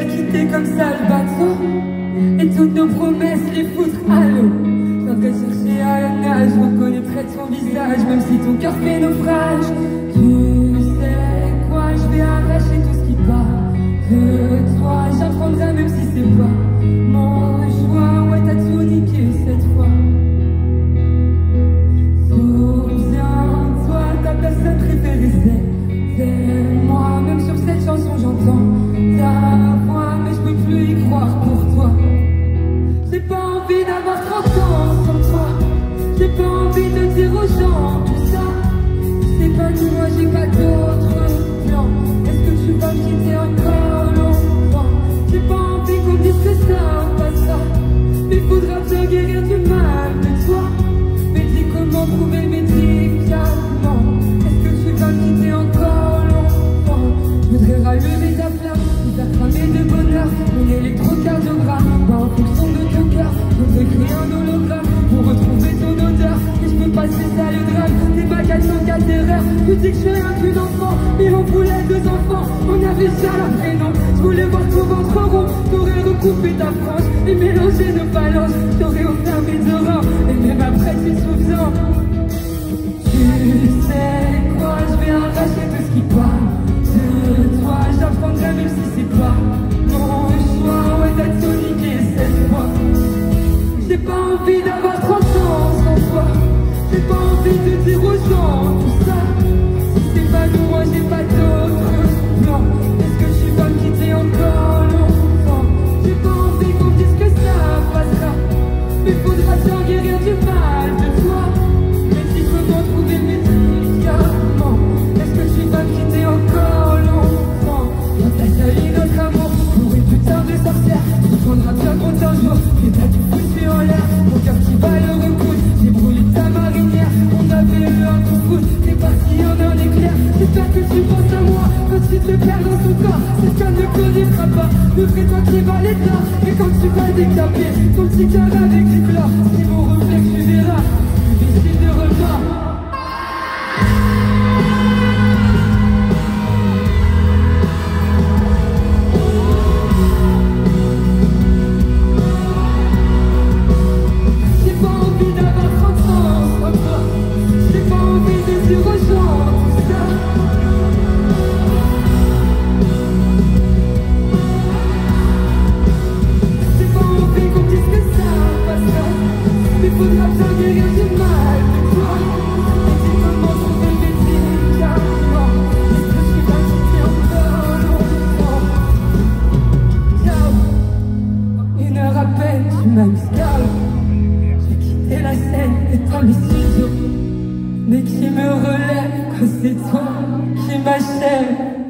quitter comme ça le bateau Et toutes nos promesses les foutre à l'eau. Je viendrai chercher à la nage, je reconnaîtrai ton visage Même si ton cœur fait naufrage. Tu sais quoi, je vais arracher tout ce qui part De toi, j'apprendrai même si c'est pas mon envie de dire aux gens tout ça. C'est pas du moi, j'ai pas d'autre plan Est-ce que tu vas quitter encore? Longtemps J'ai pas envie qu'on dise que ça passe ça. Mais faudra bien guérir du mal de toi. Mais dis comment médicalement Est-ce que tu vas quitter encore? Voudrais rallumer ta flamme, nous faire cramer de bonheur, mon électrocardiogramme, en fonction de et je peux passer ça le drame, tes bagages sont qu'à terreur, tu dis que je suis un qu'une enfant, mais on voulait deux enfants, on avait déjà leur prénom, je voulais voir ton ventre rond, t'aurais recoupé ta frange, J'ai pas envie de dire aux gens tout ça. Si c'est pas nous, moi j'ai pas d'autre plan. Est-ce que tu vas me quitter encore longtemps? J'ai pas envie qu'on dise que ça passera. Mais Quand tu perds dans son corps C'est ce ne connaîtra pas. Ne ferai-toi qui va l'état Et quand tu vas décaper Ton petit cœur avec du chlore Peine, tu m'as mis j'ai quitté la scène et dans le studio Mais qui me relève quand c'est toi qui m'achève